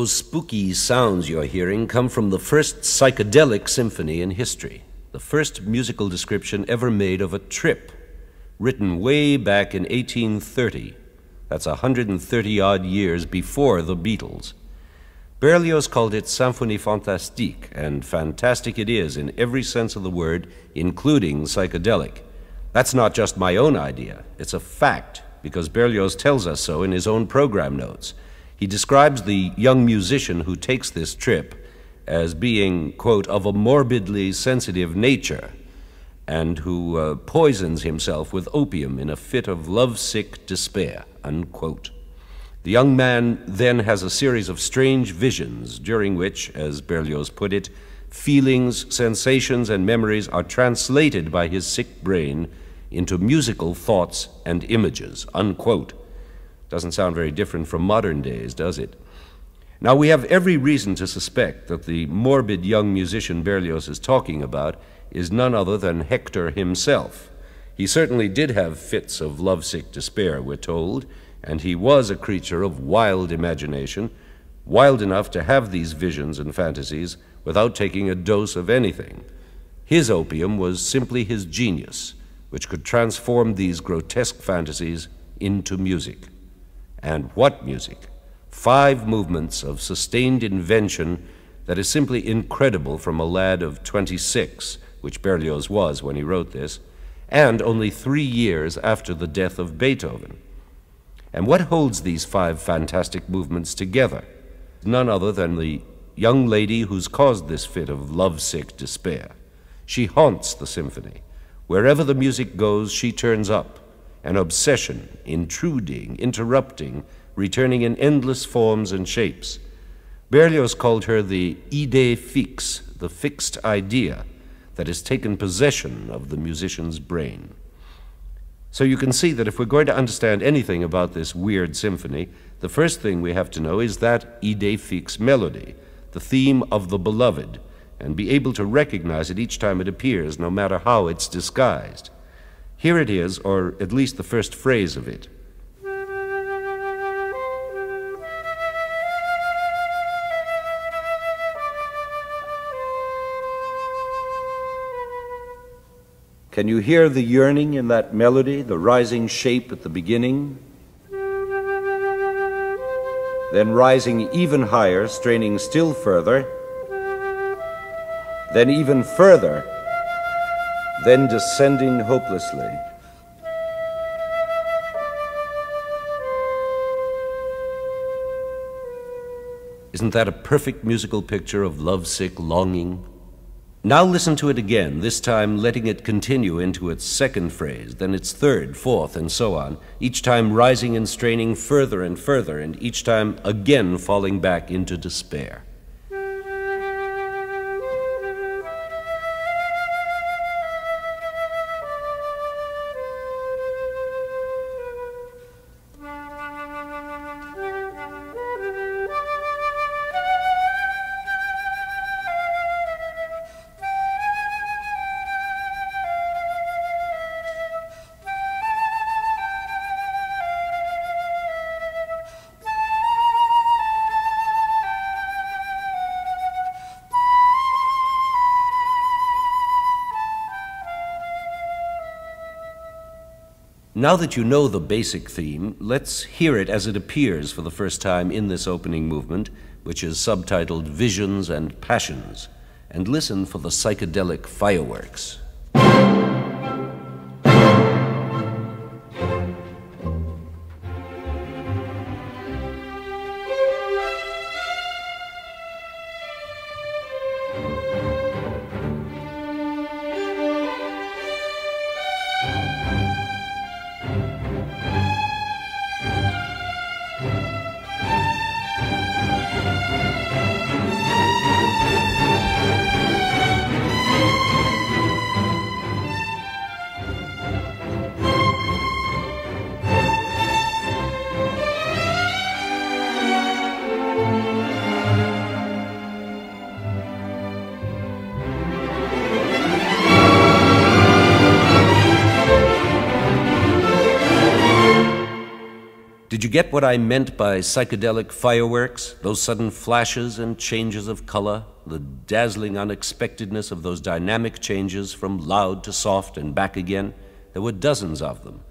Those spooky sounds you're hearing come from the first psychedelic symphony in history, the first musical description ever made of a trip, written way back in 1830. That's 130 odd years before the Beatles. Berlioz called it Symphonie Fantastique, and fantastic it is in every sense of the word, including psychedelic. That's not just my own idea, it's a fact, because Berlioz tells us so in his own program notes. He describes the young musician who takes this trip as being, quote, of a morbidly sensitive nature and who uh, poisons himself with opium in a fit of lovesick despair, unquote. The young man then has a series of strange visions during which, as Berlioz put it, feelings, sensations, and memories are translated by his sick brain into musical thoughts and images, unquote. Doesn't sound very different from modern days, does it? Now, we have every reason to suspect that the morbid young musician Berlioz is talking about is none other than Hector himself. He certainly did have fits of lovesick despair, we're told, and he was a creature of wild imagination, wild enough to have these visions and fantasies without taking a dose of anything. His opium was simply his genius, which could transform these grotesque fantasies into music. And what music! Five movements of sustained invention that is simply incredible from a lad of 26, which Berlioz was when he wrote this, and only three years after the death of Beethoven. And what holds these five fantastic movements together? None other than the young lady who's caused this fit of lovesick despair. She haunts the symphony. Wherever the music goes, she turns up an obsession, intruding, interrupting, returning in endless forms and shapes. Berlioz called her the idée fixe, the fixed idea that has taken possession of the musician's brain. So you can see that if we're going to understand anything about this weird symphony, the first thing we have to know is that idée fixe melody, the theme of the beloved, and be able to recognize it each time it appears, no matter how it's disguised. Here it is, or at least the first phrase of it. Can you hear the yearning in that melody, the rising shape at the beginning? Then rising even higher, straining still further, then even further, then descending hopelessly. Isn't that a perfect musical picture of lovesick longing? Now listen to it again, this time letting it continue into its second phrase, then its third, fourth, and so on, each time rising and straining further and further, and each time again falling back into despair. Now that you know the basic theme, let's hear it as it appears for the first time in this opening movement, which is subtitled Visions and Passions, and listen for the psychedelic fireworks. Get what I meant by psychedelic fireworks? Those sudden flashes and changes of color? The dazzling unexpectedness of those dynamic changes from loud to soft and back again? There were dozens of them.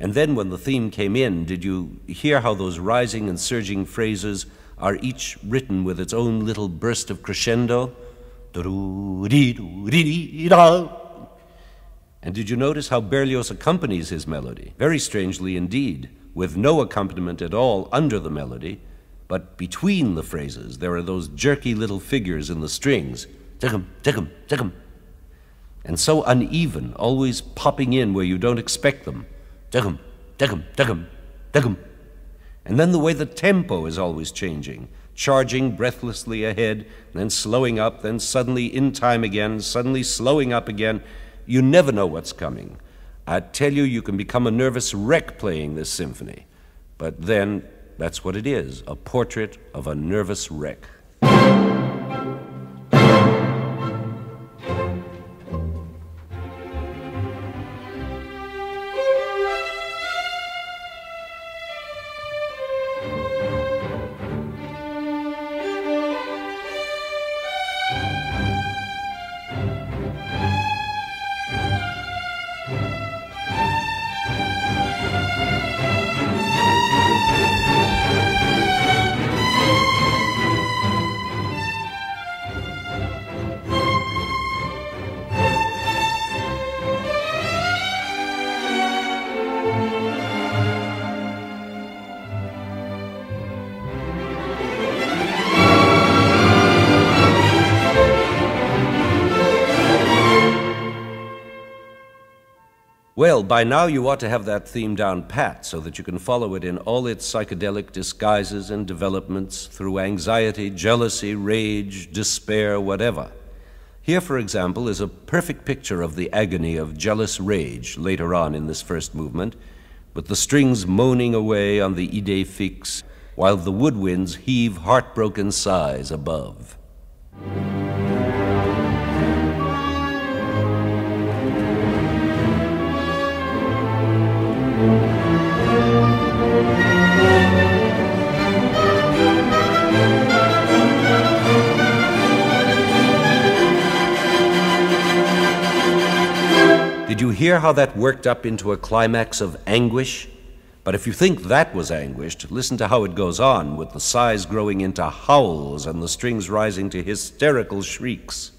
And then when the theme came in, did you hear how those rising and surging phrases are each written with its own little burst of crescendo? And did you notice how Berlioz accompanies his melody? Very strangely indeed with no accompaniment at all under the melody, but between the phrases there are those jerky little figures in the strings, tickum, tickum, tickum, and so uneven, always popping in where you don't expect them, tickum, tickum, tickum, tickum. And then the way the tempo is always changing, charging breathlessly ahead, then slowing up, then suddenly in time again, suddenly slowing up again. You never know what's coming. I tell you, you can become a nervous wreck playing this symphony. But then, that's what it is a portrait of a nervous wreck. Well, by now you ought to have that theme down pat so that you can follow it in all its psychedelic disguises and developments through anxiety, jealousy, rage, despair, whatever. Here, for example, is a perfect picture of the agony of jealous rage later on in this first movement, with the strings moaning away on the idée fixe, while the woodwinds heave heartbroken sighs above. Did you hear how that worked up into a climax of anguish? But if you think that was anguished, listen to how it goes on, with the sighs growing into howls and the strings rising to hysterical shrieks.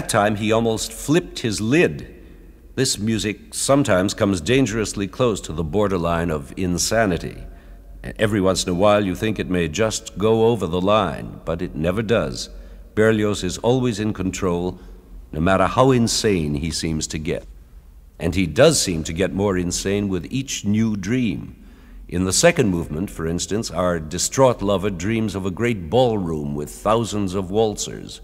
That time he almost flipped his lid. This music sometimes comes dangerously close to the borderline of insanity. And every once in a while you think it may just go over the line, but it never does. Berlioz is always in control, no matter how insane he seems to get. And he does seem to get more insane with each new dream. In the second movement, for instance, our distraught lover dreams of a great ballroom with thousands of waltzers.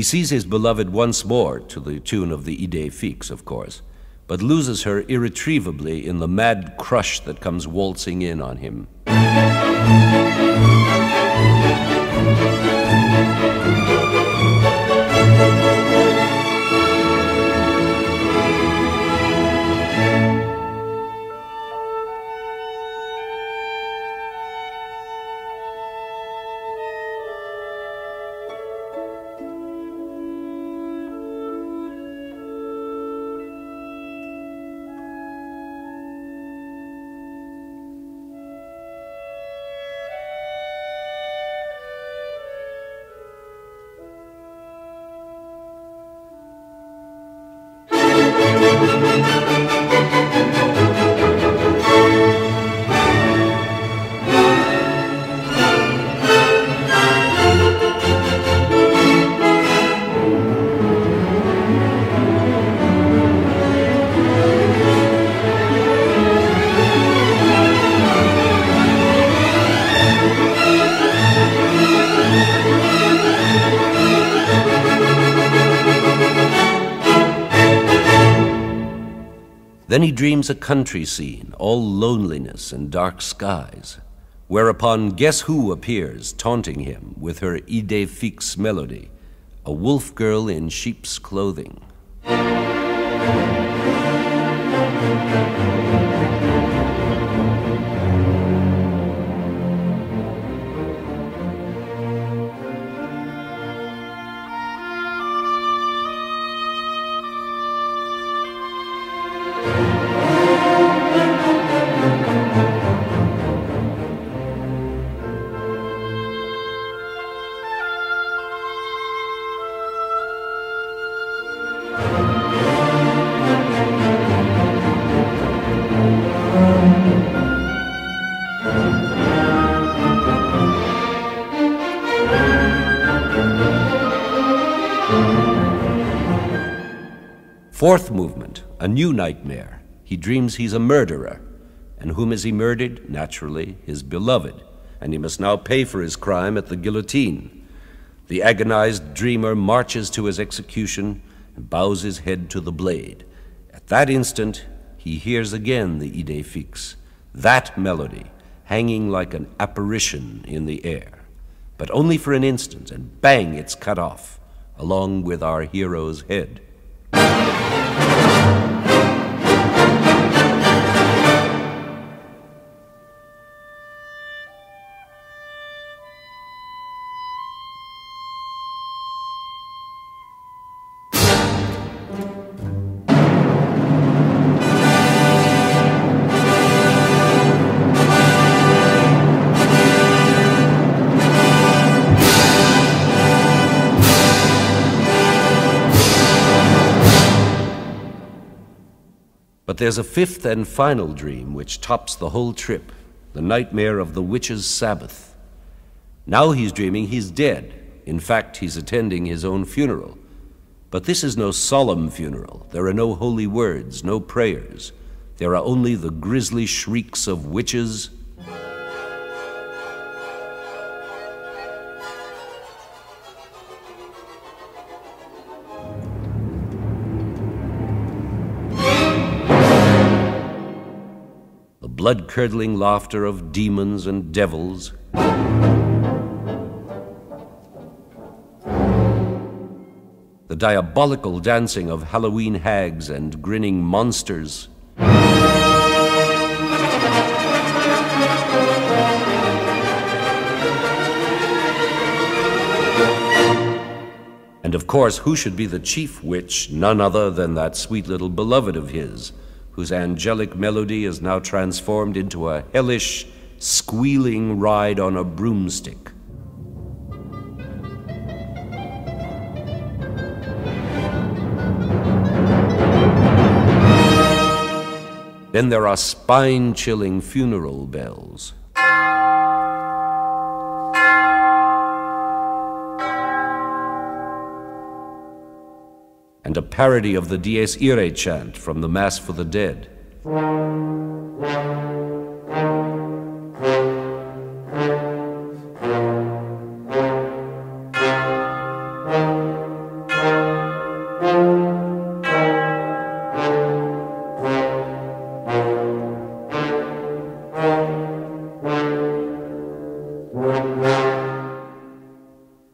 He sees his beloved once more, to the tune of the Idée fixe, of course, but loses her irretrievably in the mad crush that comes waltzing in on him. A country scene, all loneliness and dark skies. Whereupon Guess Who appears, taunting him with her idée fixe melody, a wolf girl in sheep's clothing. Fourth movement, a new nightmare. He dreams he's a murderer. And whom has he murdered? Naturally, his beloved. And he must now pay for his crime at the guillotine. The agonized dreamer marches to his execution and bows his head to the blade. At that instant, he hears again the idée fixe, that melody, hanging like an apparition in the air. But only for an instant, and bang, it's cut off, along with our hero's head. There's a fifth and final dream which tops the whole trip the nightmare of the witch's Sabbath. Now he's dreaming he's dead. In fact, he's attending his own funeral. But this is no solemn funeral. There are no holy words, no prayers. There are only the grisly shrieks of witches blood curdling laughter of demons and devils. The diabolical dancing of Halloween hags and grinning monsters. And of course, who should be the chief witch? None other than that sweet little beloved of his, whose angelic melody is now transformed into a hellish, squealing ride on a broomstick. Then there are spine chilling funeral bells. And a parody of the Dies Irae chant from the Mass for the Dead.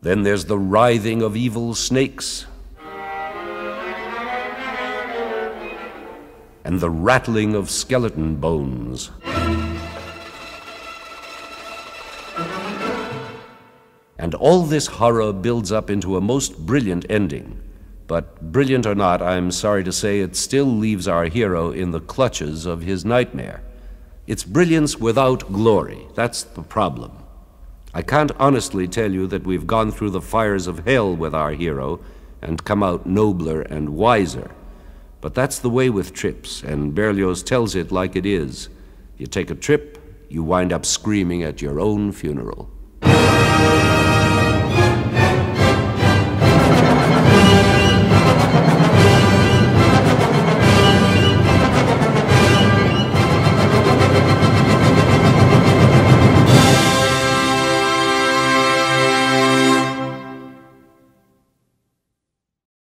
Then there's the writhing of evil snakes and the rattling of skeleton bones. And all this horror builds up into a most brilliant ending. But brilliant or not, I'm sorry to say it still leaves our hero in the clutches of his nightmare. It's brilliance without glory. That's the problem. I can't honestly tell you that we've gone through the fires of hell with our hero and come out nobler and wiser. But that's the way with trips, and Berlioz tells it like it is. You take a trip, you wind up screaming at your own funeral.